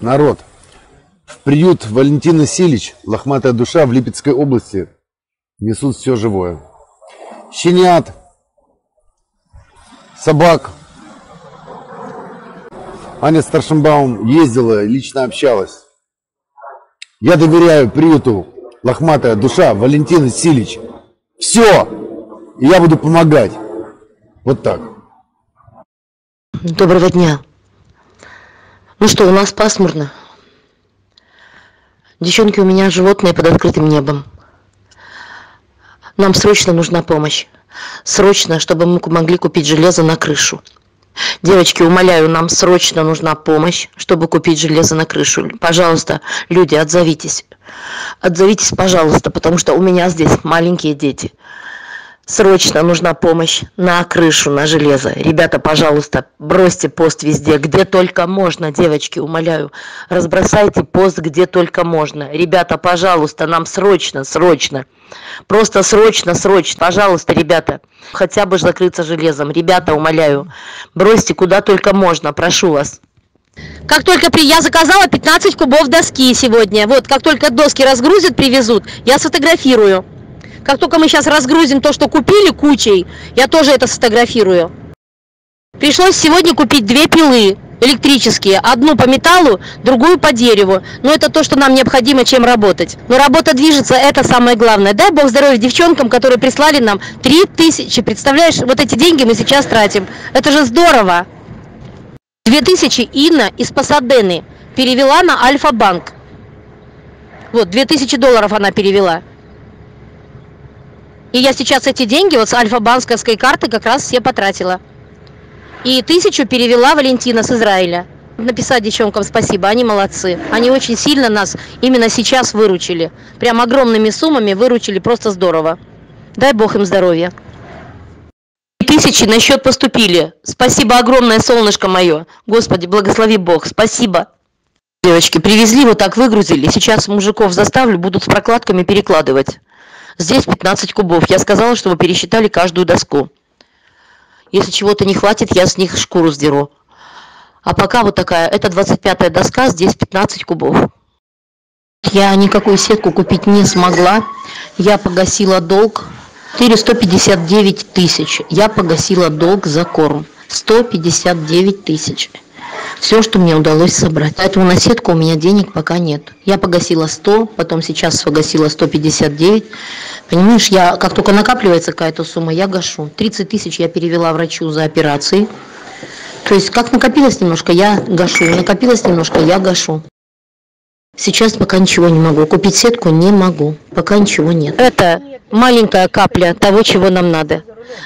Народ, в приют Валентина Силич, лохматая душа в Липецкой области, несут все живое. Щенят, собак. Аня Старшенбаум ездила, лично общалась. Я доверяю приюту лохматая душа Валентина Силич. Все! И я буду помогать. Вот так. Доброго дня. Ну что, у нас пасмурно. Девчонки, у меня животные под открытым небом. Нам срочно нужна помощь. Срочно, чтобы мы могли купить железо на крышу. Девочки, умоляю, нам срочно нужна помощь, чтобы купить железо на крышу. Пожалуйста, люди, отзовитесь. Отзовитесь, пожалуйста, потому что у меня здесь маленькие дети. Срочно нужна помощь на крышу, на железо. Ребята, пожалуйста, бросьте пост везде, где только можно, девочки, умоляю. Разбросайте пост, где только можно. Ребята, пожалуйста, нам срочно, срочно. Просто срочно, срочно. Пожалуйста, ребята, хотя бы закрыться железом. Ребята, умоляю, бросьте куда только можно, прошу вас. Как только при... я заказала 15 кубов доски сегодня. Вот, как только доски разгрузят, привезут, я сфотографирую. Как только мы сейчас разгрузим то, что купили кучей, я тоже это сфотографирую. Пришлось сегодня купить две пилы электрические. Одну по металлу, другую по дереву. Но это то, что нам необходимо, чем работать. Но работа движется, это самое главное. Дай бог здоровья девчонкам, которые прислали нам 3000. Представляешь, вот эти деньги мы сейчас тратим. Это же здорово. 2000 Инна из Пасадены перевела на Альфа-банк. Вот, 2000 долларов она перевела. И я сейчас эти деньги вот с альфа-банковской карты как раз все потратила. И тысячу перевела Валентина с Израиля. Написать девчонкам спасибо, они молодцы. Они очень сильно нас именно сейчас выручили. Прям огромными суммами выручили, просто здорово. Дай бог им здоровья. Тысячи на счет поступили. Спасибо огромное, солнышко мое. Господи, благослови Бог. Спасибо. Девочки, привезли, вот так выгрузили. Сейчас мужиков заставлю, будут с прокладками перекладывать. Здесь 15 кубов. Я сказала, чтобы пересчитали каждую доску. Если чего-то не хватит, я с них шкуру сдеру. А пока вот такая, это 25 доска, здесь 15 кубов. Я никакую сетку купить не смогла. Я погасила долг. 459 тысяч. Я погасила долг за корм. 159 тысяч. Все, что мне удалось собрать. Поэтому на сетку у меня денег пока нет. Я погасила 100, потом сейчас погасила 159. Понимаешь, я, как только накапливается какая-то сумма, я гашу. 30 тысяч я перевела врачу за операции. То есть, как накопилось немножко, я гашу. Накопилось немножко, я гашу. Сейчас пока ничего не могу. Купить сетку не могу. Пока ничего нет. Это маленькая капля того, чего нам надо.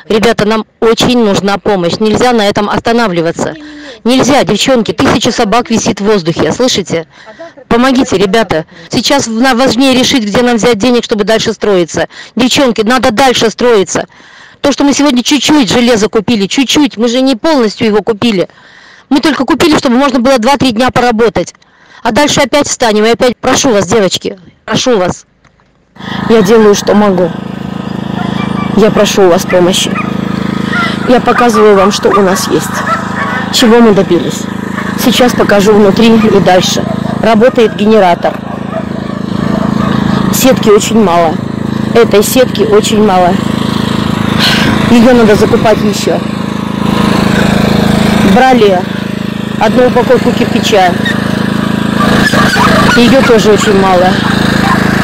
Ребята, нам очень нужна помощь. Нельзя на этом останавливаться. Нельзя, девчонки, тысяча собак висит в воздухе, слышите? Помогите, ребята. Сейчас нам важнее решить, где нам взять денег, чтобы дальше строиться. Девчонки, надо дальше строиться. То, что мы сегодня чуть-чуть железо купили, чуть-чуть, мы же не полностью его купили. Мы только купили, чтобы можно было 2-3 дня поработать. А дальше опять встанем и опять прошу вас, девочки, прошу вас. Я делаю, что могу. Я прошу у вас помощи. Я показываю вам, что у нас есть. Чего мы добились. Сейчас покажу внутри и дальше. Работает генератор. Сетки очень мало. Этой сетки очень мало. Ее надо закупать еще. Брали одну упаковку кирпича. Ее тоже очень мало.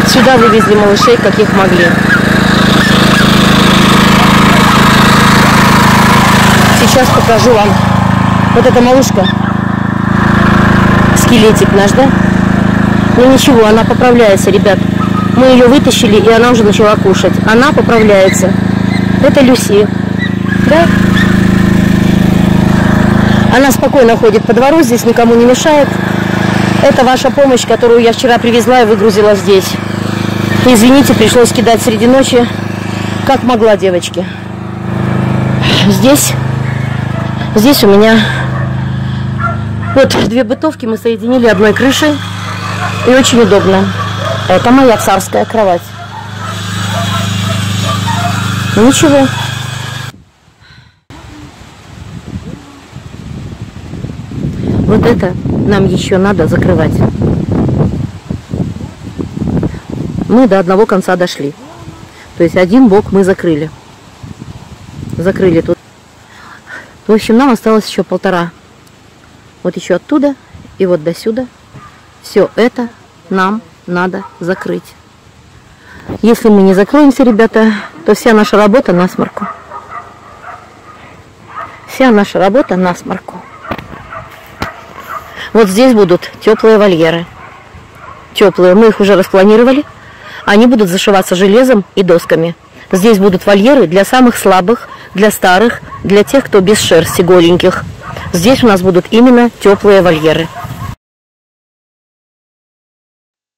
Сюда вывезли малышей, каких могли. Сейчас покажу вам. Вот эта малышка. Скелетик наш, да? Ну ничего, она поправляется, ребят. Мы ее вытащили, и она уже начала кушать. Она поправляется. Это Люси. Да? Она спокойно ходит по двору, здесь никому не мешает. Это ваша помощь, которую я вчера привезла и выгрузила здесь. Извините, пришлось кидать среди ночи. Как могла, девочки. Здесь, здесь у меня вот две бытовки мы соединили одной крышей. И очень удобно. Это моя царская кровать. Ничего. Вот это нам еще надо закрывать. Мы до одного конца дошли. То есть один бок мы закрыли. Закрыли тут. Общем, нам осталось еще полтора. Вот еще оттуда и вот до сюда. Все это нам надо закрыть. Если мы не закроемся, ребята, то вся наша работа на сморку. Вся наша работа на сморку. Вот здесь будут теплые вольеры. Теплые. Мы их уже распланировали. Они будут зашиваться железом и досками. Здесь будут вольеры для самых слабых, для старых, для тех, кто без шерсти, голеньких. Здесь у нас будут именно теплые вольеры.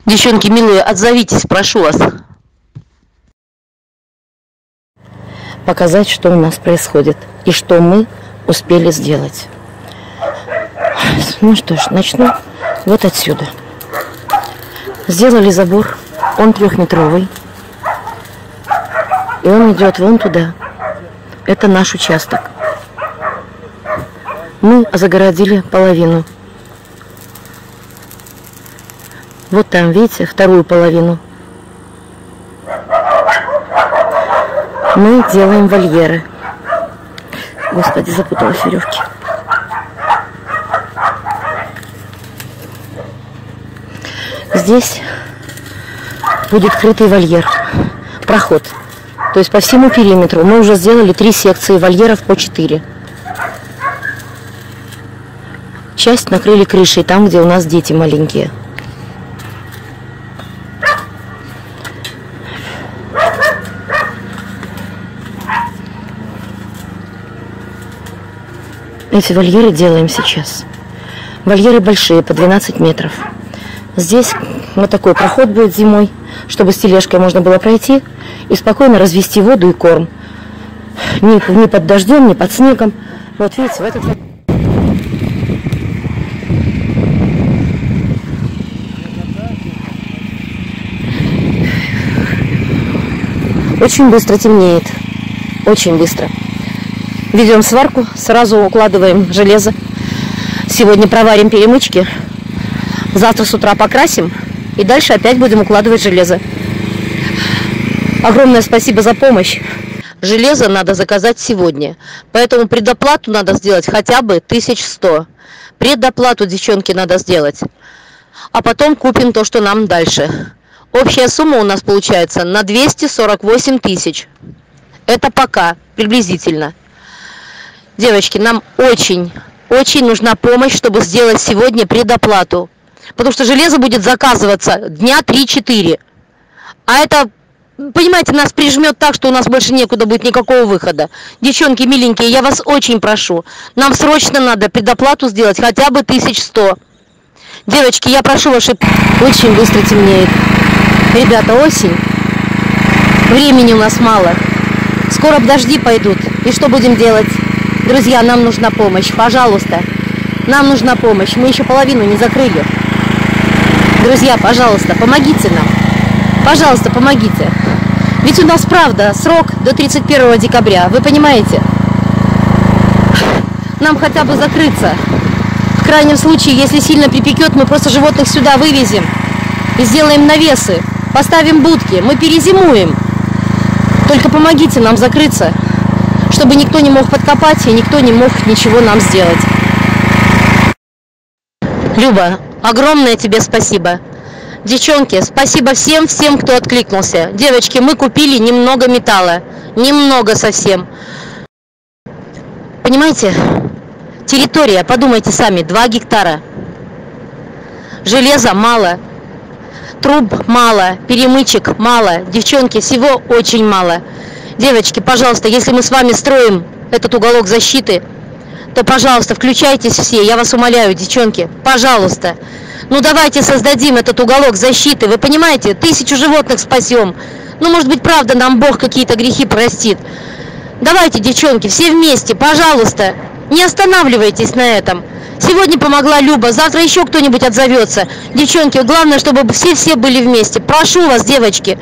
Девчонки милые, отзовитесь, прошу вас. Показать, что у нас происходит и что мы успели сделать. Ну что ж, начну вот отсюда. Сделали забор, он трехметровый. И он идет вон туда. Это наш участок. Мы загородили половину. Вот там, видите, вторую половину. Мы делаем вольеры. Господи, запуталась веревки. Здесь будет крытый вольер, проход. То есть по всему периметру мы уже сделали три секции вольеров по четыре. Часть накрыли крышей там, где у нас дети маленькие. Эти вольеры делаем сейчас. Вольеры большие, по 12 метров. Здесь вот такой проход будет зимой, чтобы с тележкой можно было пройти и спокойно развести воду и корм. Ни, ни под дождем, ни под снегом. Вот видите, в этот Очень быстро темнеет. Очень быстро. Ведем сварку, сразу укладываем железо. Сегодня проварим перемычки. Завтра с утра покрасим. И дальше опять будем укладывать железо. Огромное спасибо за помощь. Железо надо заказать сегодня. Поэтому предоплату надо сделать хотя бы 1100. Предоплату, девчонки, надо сделать. А потом купим то, что нам дальше. Общая сумма у нас получается на 248 тысяч. Это пока, приблизительно. Девочки, нам очень, очень нужна помощь, чтобы сделать сегодня предоплату. Потому что железо будет заказываться дня 3-4. А это, понимаете, нас прижмет так, что у нас больше некуда будет никакого выхода. Девчонки, миленькие, я вас очень прошу. Нам срочно надо предоплату сделать хотя бы 1100. Девочки, я прошу ваши... Очень быстро темнеет. Ребята, осень. Времени у нас мало. Скоро дожди пойдут. И что будем делать? Друзья, нам нужна помощь. Пожалуйста. Нам нужна помощь. Мы еще половину не закрыли. Друзья, пожалуйста, помогите нам. Пожалуйста, помогите. Ведь у нас, правда, срок до 31 декабря. Вы понимаете? Нам хотя бы закрыться. В крайнем случае, если сильно припекет, мы просто животных сюда вывезем и сделаем навесы. Поставим будки, мы перезимуем. Только помогите нам закрыться, чтобы никто не мог подкопать и никто не мог ничего нам сделать. Люба, огромное тебе спасибо. Девчонки, спасибо всем, всем, кто откликнулся. Девочки, мы купили немного металла. Немного совсем. Понимаете? Территория, подумайте сами, 2 гектара. Железа мало, труб мало, перемычек мало, девчонки, всего очень мало. Девочки, пожалуйста, если мы с вами строим этот уголок защиты, то, пожалуйста, включайтесь все, я вас умоляю, девчонки, пожалуйста. Ну давайте создадим этот уголок защиты, вы понимаете, тысячу животных спасем. Ну, может быть, правда, нам Бог какие-то грехи простит. Давайте, девчонки, все вместе, пожалуйста, не останавливайтесь на этом. Сегодня помогла Люба, завтра еще кто-нибудь отзовется. Девчонки, главное, чтобы все-все были вместе. Прошу вас, девочки.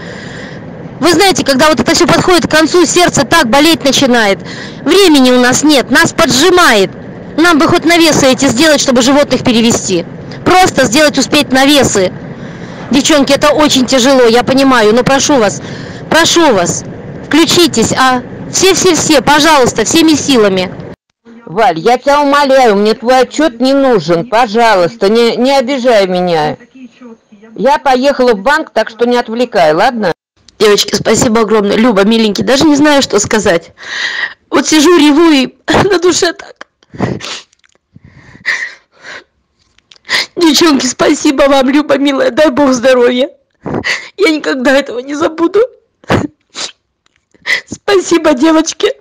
Вы знаете, когда вот это все подходит к концу, сердце так болеть начинает. Времени у нас нет, нас поджимает. Нам бы хоть навесы эти сделать, чтобы животных перевести. Просто сделать успеть навесы. Девчонки, это очень тяжело, я понимаю, но прошу вас, прошу вас, включитесь, а все-все-все, пожалуйста, всеми силами. Валь, я тебя умоляю, мне твой отчет не нужен, пожалуйста, не, не обижай меня. Я поехала в банк, так что не отвлекай, ладно? Девочки, спасибо огромное. Люба, миленький, даже не знаю, что сказать. Вот сижу, реву и на душе так. Девчонки, спасибо вам, Люба, милая, дай Бог здоровья. Я никогда этого не забуду. Спасибо, девочки.